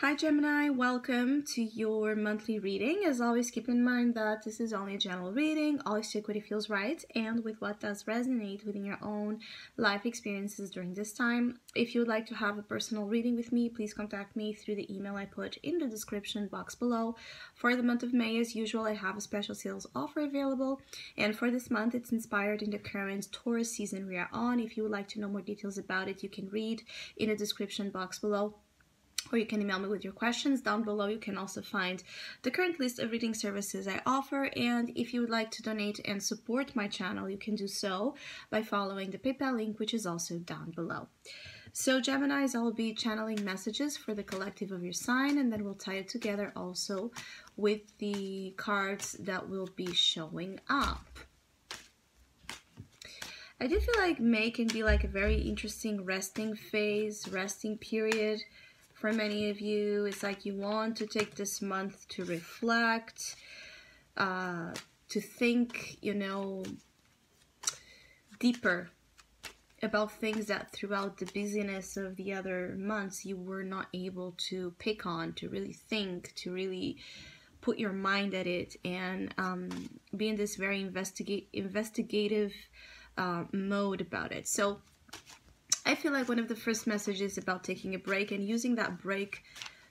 Hi Gemini, welcome to your monthly reading. As always, keep in mind that this is only a general reading. Always check what it feels right and with what does resonate within your own life experiences during this time. If you would like to have a personal reading with me, please contact me through the email I put in the description box below. For the month of May, as usual, I have a special sales offer available. And for this month, it's inspired in the current Taurus season we are on. If you would like to know more details about it, you can read in the description box below or you can email me with your questions. Down below, you can also find the current list of reading services I offer. And if you would like to donate and support my channel, you can do so by following the PayPal link, which is also down below. So Geminis, I'll be channeling messages for the collective of your sign, and then we'll tie it together also with the cards that will be showing up. I do feel like May can be like a very interesting resting phase, resting period for many of you. It's like you want to take this month to reflect, uh, to think, you know, deeper about things that throughout the busyness of the other months you were not able to pick on, to really think, to really put your mind at it, and um, be in this very investigate investigative uh, mode about it. So I feel like one of the first messages about taking a break and using that break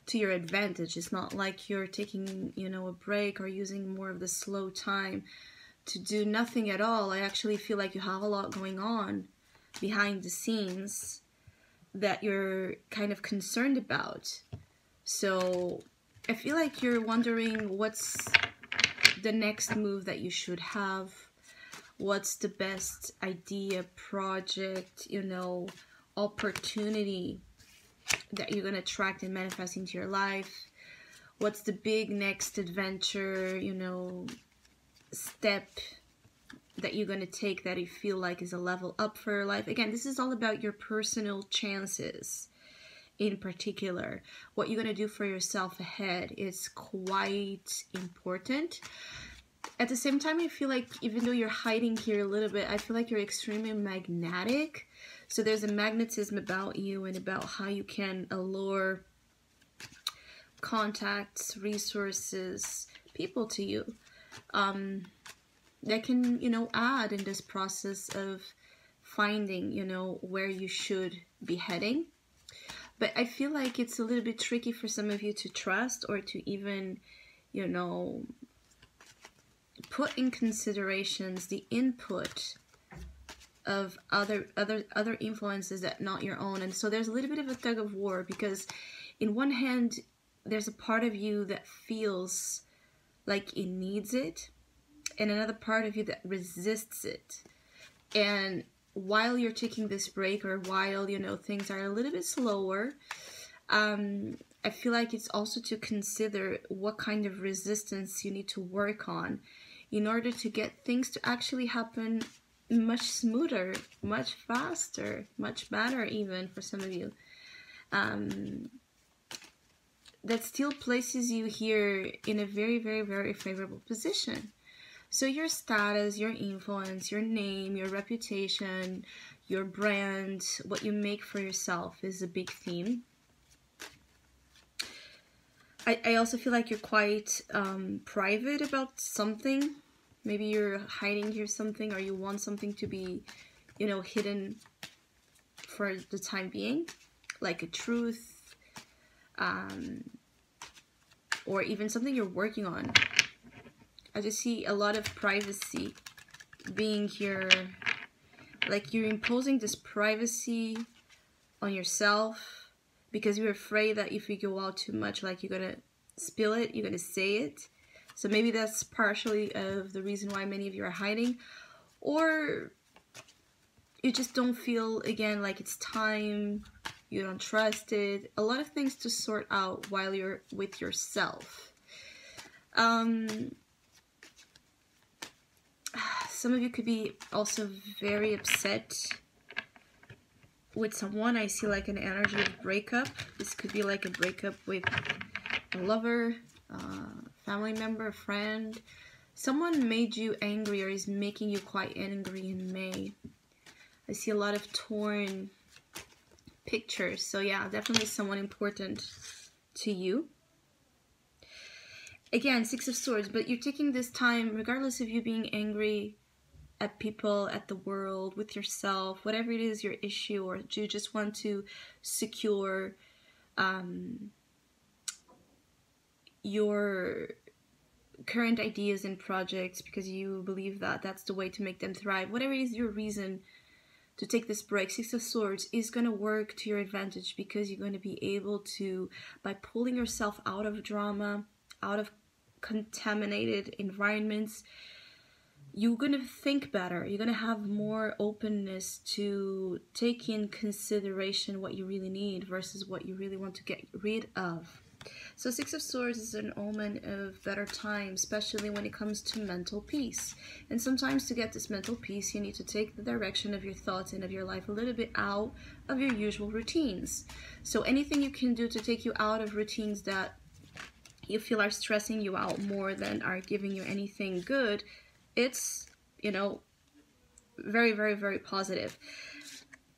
to your advantage. It's not like you're taking, you know, a break or using more of the slow time to do nothing at all. I actually feel like you have a lot going on behind the scenes that you're kind of concerned about. So I feel like you're wondering what's the next move that you should have what's the best idea, project, you know, opportunity that you're going to attract and manifest into your life. What's the big next adventure, you know, step that you're going to take that you feel like is a level up for your life. Again, this is all about your personal chances in particular. What you're going to do for yourself ahead is quite important at the same time, I feel like even though you're hiding here a little bit, I feel like you're extremely magnetic. So there's a magnetism about you and about how you can allure contacts, resources, people to you um, that can, you know, add in this process of finding, you know, where you should be heading. But I feel like it's a little bit tricky for some of you to trust or to even, you know, put in considerations the input of other other other influences that not your own. And so there's a little bit of a tug of war because in one hand there's a part of you that feels like it needs it and another part of you that resists it. And while you're taking this break or while you know things are a little bit slower um, i feel like it's also to consider what kind of resistance you need to work on in order to get things to actually happen much smoother, much faster, much better, even for some of you. Um, that still places you here in a very, very, very favorable position. So, your status, your influence, your name, your reputation, your brand, what you make for yourself is a big theme. I, I also feel like you're quite um, private about something. Maybe you're hiding here something or you want something to be, you know, hidden for the time being, like a truth, um, or even something you're working on. I just see a lot of privacy being here, like you're imposing this privacy on yourself because you're afraid that if you go out too much, like you're gonna spill it, you're gonna say it. So maybe that's partially of the reason why many of you are hiding. Or you just don't feel, again, like it's time, you don't trust it. A lot of things to sort out while you're with yourself. Um, some of you could be also very upset with someone. I see like an energy of breakup. This could be like a breakup with a lover, uh, family member, friend. Someone made you angry or is making you quite angry in May. I see a lot of torn pictures. So yeah, definitely someone important to you. Again, Six of Swords, but you're taking this time, regardless of you being angry at people, at the world, with yourself, whatever it is your issue, or do you just want to secure um, your current ideas and projects because you believe that that's the way to make them thrive. Whatever is your reason to take this break, Six of Swords is going to work to your advantage because you're going to be able to, by pulling yourself out of drama, out of contaminated environments, you're going to think better. You're going to have more openness to take in consideration what you really need versus what you really want to get rid of. So Six of Swords is an omen of better times, especially when it comes to mental peace. And sometimes to get this mental peace, you need to take the direction of your thoughts and of your life a little bit out of your usual routines. So anything you can do to take you out of routines that you feel are stressing you out more than are giving you anything good, it's, you know, very, very, very positive.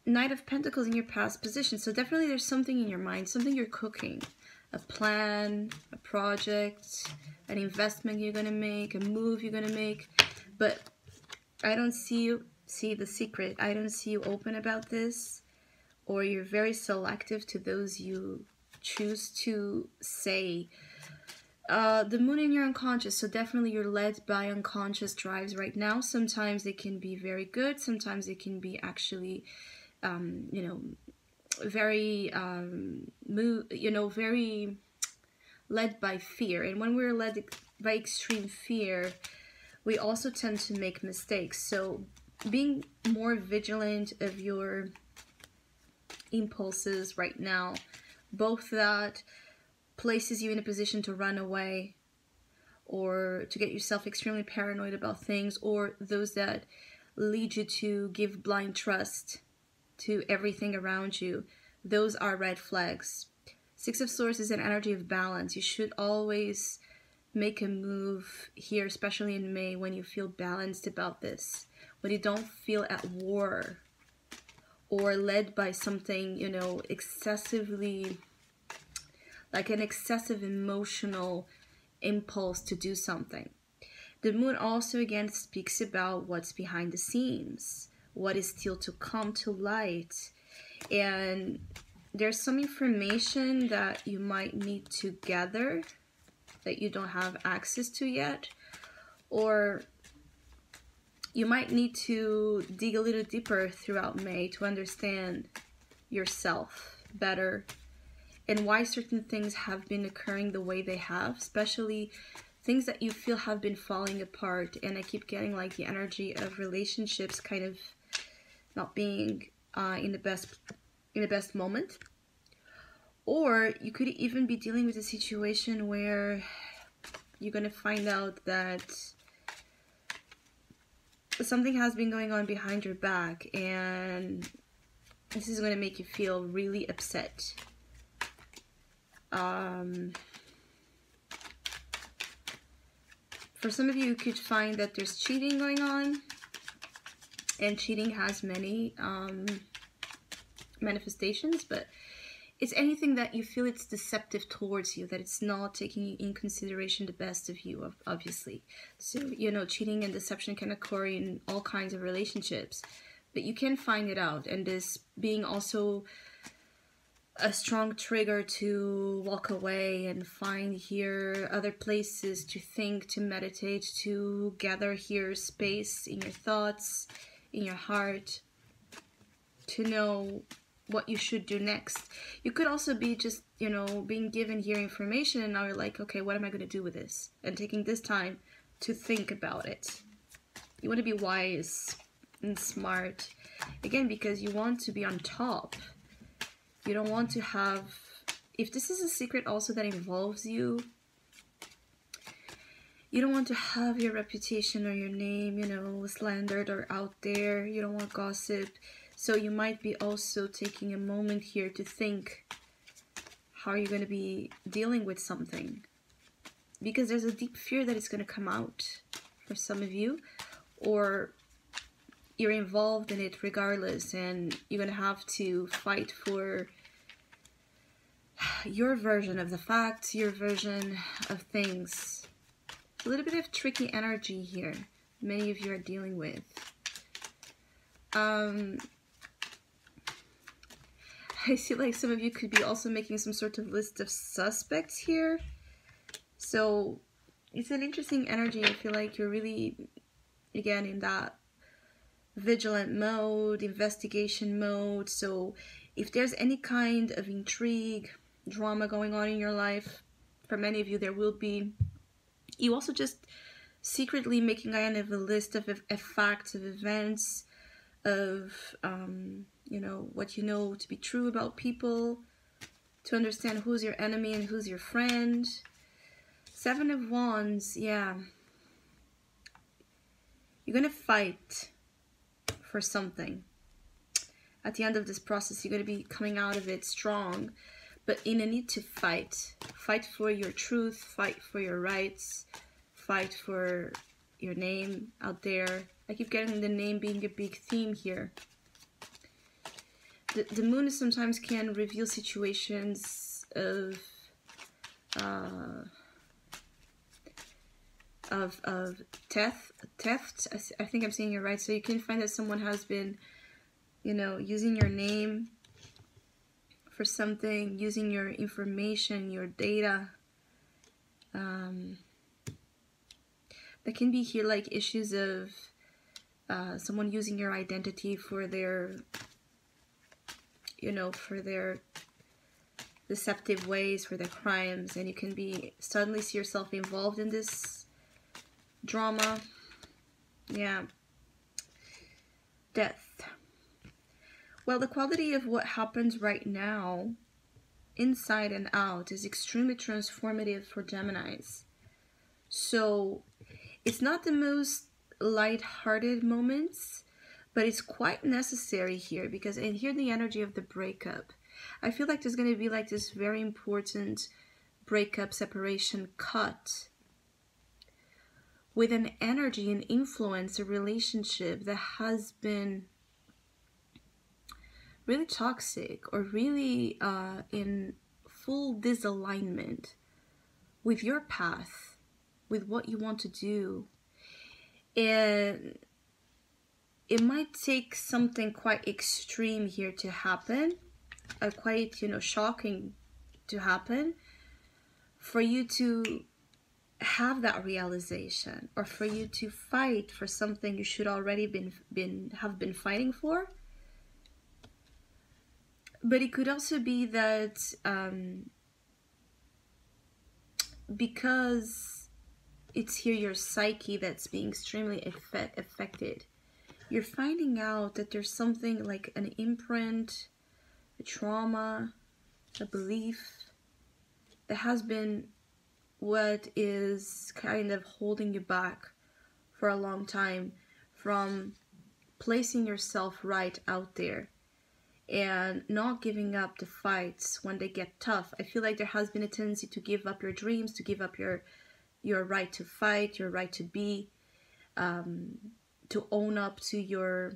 Knight of Pentacles in your past position. So definitely there's something in your mind, something you're cooking a plan, a project, an investment you're gonna make, a move you're gonna make, but I don't see you see the secret. I don't see you open about this, or you're very selective to those you choose to say. Uh, the moon in your unconscious, so definitely you're led by unconscious drives right now. Sometimes they can be very good, sometimes they can be actually, um, you know, very um, you know very led by fear. And when we're led by extreme fear we also tend to make mistakes. So being more vigilant of your impulses right now both that places you in a position to run away or to get yourself extremely paranoid about things or those that lead you to give blind trust to everything around you, those are red flags. Six of Swords is an energy of balance. You should always make a move here, especially in May, when you feel balanced about this, when you don't feel at war or led by something, you know, excessively, like an excessive emotional impulse to do something. The moon also again speaks about what's behind the scenes what is still to come to light. And there's some information that you might need to gather that you don't have access to yet. Or you might need to dig a little deeper throughout May to understand yourself better and why certain things have been occurring the way they have, especially things that you feel have been falling apart. And I keep getting like the energy of relationships kind of not being uh, in the best in the best moment. Or you could even be dealing with a situation where you're gonna find out that something has been going on behind your back and this is going to make you feel really upset. Um, for some of you, you could find that there's cheating going on and cheating has many um, manifestations, but it's anything that you feel it's deceptive towards you, that it's not taking in consideration the best of you, obviously. So, you know, cheating and deception can occur in all kinds of relationships, but you can find it out. And this being also a strong trigger to walk away and find here other places to think, to meditate, to gather here space in your thoughts in your heart to know what you should do next. You could also be just, you know, being given here information and now you're like, okay, what am I going to do with this? And taking this time to think about it. You want to be wise and smart. Again, because you want to be on top. You don't want to have... If this is a secret also that involves you, you don't want to have your reputation or your name, you know, slandered or out there. You don't want gossip. So you might be also taking a moment here to think how you're going to be dealing with something. Because there's a deep fear that it's going to come out for some of you. Or you're involved in it regardless and you're going to have to fight for your version of the facts, your version of things. A little bit of tricky energy here. Many of you are dealing with. Um, I see like some of you could be also making some sort of list of suspects here. So it's an interesting energy. I feel like you're really, again, in that vigilant mode, investigation mode. So if there's any kind of intrigue, drama going on in your life, for many of you, there will be. You also just secretly making kind of a list of, facts, of events, of um, you know what you know to be true about people, to understand who's your enemy and who's your friend. Seven of Wands, yeah. You're gonna fight for something. At the end of this process, you're gonna be coming out of it strong, but in a need to fight. Fight for your truth, fight for your rights, fight for your name out there. I keep getting the name being a big theme here. The, the moon sometimes can reveal situations of uh, of of theft theft I, I think I'm saying it right so you can find that someone has been you know using your name for something using your information your data um, there can be here like issues of uh, someone using your identity for their you know for their deceptive ways for their crimes and you can be suddenly see yourself involved in this drama. Yeah. Death well the quality of what happens right now inside and out is extremely transformative for Geminis so it's not the most light-hearted moments, but it's quite necessary here because and here the energy of the breakup. I feel like there's going to be like this very important breakup, separation, cut with an energy and influence, a relationship that has been really toxic or really uh, in full disalignment with your path with what you want to do. And it might take something quite extreme here to happen, a quite, you know, shocking to happen for you to have that realization or for you to fight for something you should already been been have been fighting for but it could also be that um, because it's here your psyche that's being extremely effect affected. You're finding out that there's something like an imprint, a trauma, a belief that has been what is kind of holding you back for a long time from placing yourself right out there and not giving up the fights when they get tough. I feel like there has been a tendency to give up your dreams, to give up your your right to fight, your right to be, um, to own up to your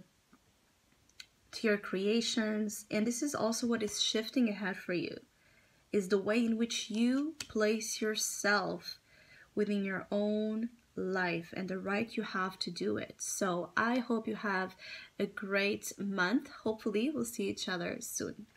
to your creations. And this is also what is shifting ahead for you is the way in which you place yourself within your own life and the right you have to do it. So I hope you have a great month. Hopefully, we'll see each other soon.